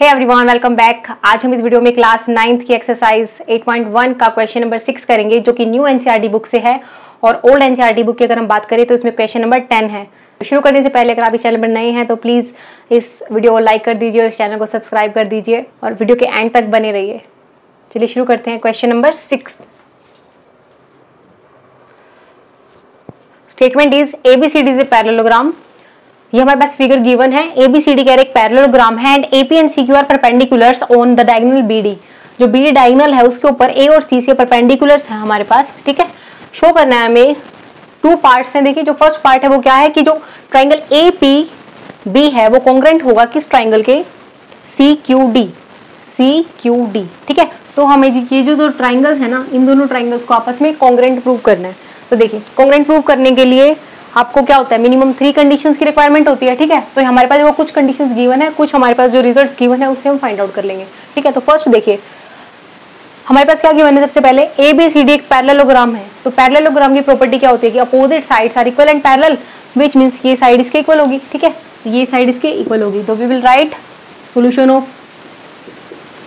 Hey everyone welcome back आज हम इस वीडियो में क्लास नाइन्थ की एक्सरसाइज 8.1 का क्वेश्चन नंबर सिक्स करेंगे, जो कि न्यू एनसीईआरटी बुक से है। और ओल्ड एनसीईआरटी बुक की अगर हम बात करें तो इसमें क्वेश्चन नंबर टेन है। शुरू करने से पहले, अगर आप इस चैनल पर नए हैं तो प्लीज़ इस वीडियो को लाइक कर दीजिए और इस चैनल को सब्सक्राइब कर दीजिए और वीडियो के एंड तक बने रहिए। चलिए शुरू करते हैं question number six statement is ABCD is a parallelogram ये हमारे पास फिगर गिवन है। एबीसीडी रहे एक पैरेललोग्राम है and AP and are perpendiculars on the diagonal BD जो बीडी डायगोनल है, उसके ऊपर ए और सी से परपेंडिकुलर्स है हमारे पास, ठीक है? शो करना है हमें टू पार्ट्स हैं। देखिए, जो फ़र्स्ट पार्ट है, वो क्या है कि जो ट्राइंगल ए पी बी है, वो कॉन्ग्रेंट होगा किस ट्राइंगल के? C Q D C Q D ठीक है? तो हमें ये जो दो ट्राइंगल्स है ना, इन दोनों ट्राइंगल्स को आपस में कॉन्ग्रेंट प्रूव करना है। तो देखिए कॉन्ग्रेंट प्रूव करने के लिए आपको क्या होता है? मिनिमम थ्री कंडीशंस की रिक्वायरमेंट होती है, ठीक है? तो हमारे पास वो कुछ कंडीशंस गिवन है, कुछ हमारे पास जो रिजल्ट्स गिवन है, उससे हम फाइंड आउट कर लेंगे, ठीक है? तो फ़र्स्ट देखिए, हमारे पास क्या गिवन है सबसे पहले? ए बी सी डी एक पैरेललोग्राम है। तो पैरेललोग्राम की प्रॉपर्टी क्या होती है कि opposite sides are equal and parallel which means ये साइड इसके इक्वल होगी, ठीक है? ये साइड इसके इक्वल होगी। तो we will write solution of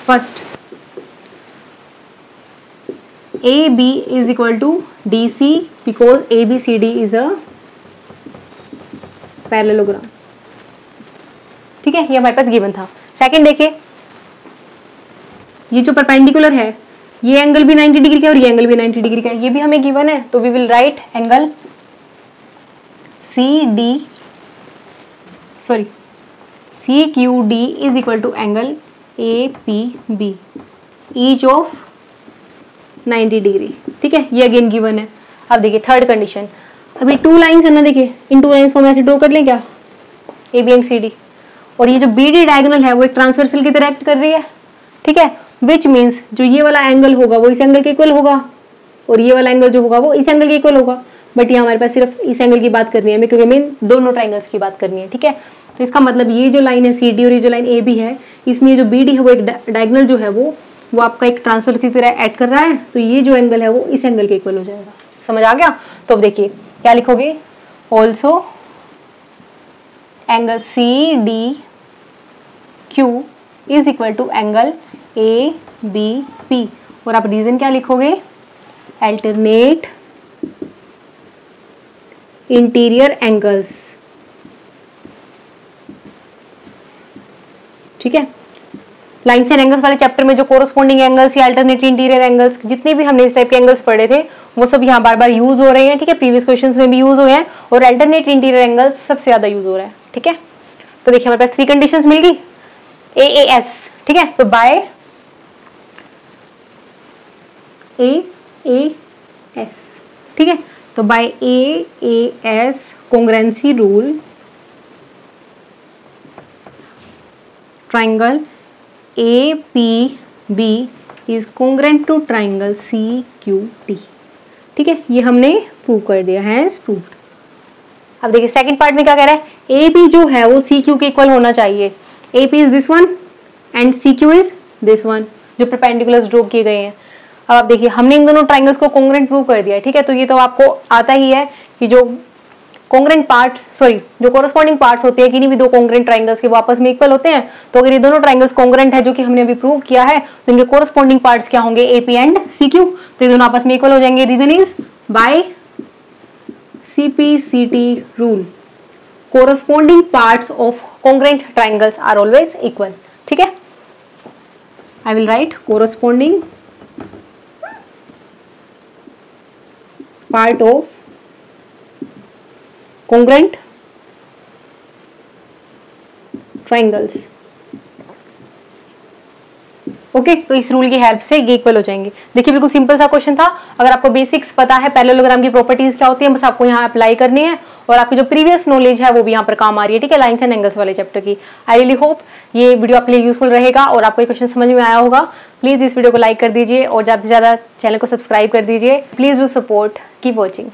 first A B is equal to D C because A B C D is a parallelogram. ठीक है, ये हमारे पास गिवन था। सेकंड देखिए, ये जो परपेंडिकुलर है, ये एंगल भी 90 डिग्री का और ये एंगल भी 90 डिग्री का ये भी हमें गिवन है तो we will write angle C D sorry C Q D is equal to angle A P B each of 90 degree ठीक है, ये अगेन गिवन है। अब देखिए थर्ड कंडीशन अभी टू लाइंस है ना देखिए। इन टू लाइंस को हम ऐसे ड्रॉ कर लें क्या? A B and C D और ये जो बी डी डायगोनल है, वो एक ट्रांसवर्सल की तरह एक्ट कर रही है। ठीक है? विच मीन्स जो ये वाला एंगल होगा, वो इस एंगल के इक्वल होगा। और ये वाला एंगल जो होगा, वो इस एंगल के इक्वल होगा। बट ये हमारे पास सिर्फ़ इस एंगल की बात करनी है, हमें क्योंकि हमें दोनों ट्राइंगल्स की बात करनी है। ठीक है? तो इसका मतलब ये जो लाइन है सी डी और ये जो लाइन ए बी है, इसमें जो बी डी है, वो एक डायगनल जो है, वो वो आपका एक ट्रांसफ़र की तरह ऐड कर रहा है। तो ये जो एंगल है, वो इस एंगल के इक्वल हो जाएगा। समझ आ गया? तो अब देखिए क्या लिखोगे? Also angle C D Q is equal to angle A B P और आप रीजन क्या लिखोगे? अल्टरनेट इंटीरियर एंगल्स ठीक है? लाइन्स एंड एंगल्स वाले चैप्टर में जो कोरस्पॉन्डिंग एंगल्स या अल्टरनेट इंटीरियर एंगल्स जितने भी हमने इस टाइप के एंगल्स पढ़े थे, वो सब यहाँ बार बार यूज़ हो रहे हैं, ठीक है? प्रीवियस क्वेश्चन में भी यूज़ हुए हैं और अल्टरनेट इंटीरियर एंगल्स सबसे ज़्यादा यूज़ हो रहा है, ठीक है? तो देखिए हमारे पास थ्री कंडीशन मिल गई। ए ए एस ठीक है? तो बाय ए ए एस ठीक है? तो by A A S congruency rule triangle A P B is congruent to triangle C Q T ठीक है, ये हमने प्रूव कर दिया है प्रूव्ड अब देखिए सेकंड पार्ट में क्या कह रहा है? ए बी जो है, वो सी क्यू के इक्वल होना चाहिए. A P is this one and C Q is this one जो परपेंडिकुलर्स ड्रॉ किए गए हैं. अब आप देखिए, हमने इन दोनों ट्राइंगल्स को कॉन्ग्रेंट प्रूव कर दिया ठीक है? तो ये तो आपको आता ही है कि जो कॉन्ग्रेंट पार्ट्स सॉरी जो कोरस्पॉन्डिंग पार्ट्स होते हैं किन्हीं भी दो कॉन्ग्रेंट ट्राइंगल्स के वापस में इक्वल होते हैं तो अगर ये दोनों ट्राइंगल्स कॉन्ग्रेंट है, जो कि हमने अभी प्रूव किया है तो इनके कोरस्पॉन्डिंग पार्ट्स क्या होंगे? एपी एंड सी क्यू तो ये दोनों आपस में इक्वल हो जाएँगे. Reason is by CPCT rule corresponding parts of congruent triangles are always equal ठीक है? I will write corresponding part of congruent triangles. Okay okay, तो इस रूल की हेल्प से ये इक्वल हो जाएँगे। देखिए बिल्कुल सिंपल सा क्वेश्चन था। अगर आपको बेसिक्स पता है पैरेललोग्राम की प्रॉपर्टीज़ क्या होती है बस आपको यहाँ अप्लाई करनी है। और आपकी जो प्रीवियस नॉलेज है वो भी यहाँ पर काम आ रही है। ठीक है लाइन्स एंड एंगल्स वाले चैप्टर की। आई रियली होप ये वीडियो आपके लिए यूजफुल रहेगा और आपको ये क्वेश्चन समझ में आया होगा। प्लीज़ इस वीडियो को लाइक कर दीजिए और ज़्यादा से ज़्यादा चैनल को सब्सक्राइब कर दीजिए। Please do support keep watching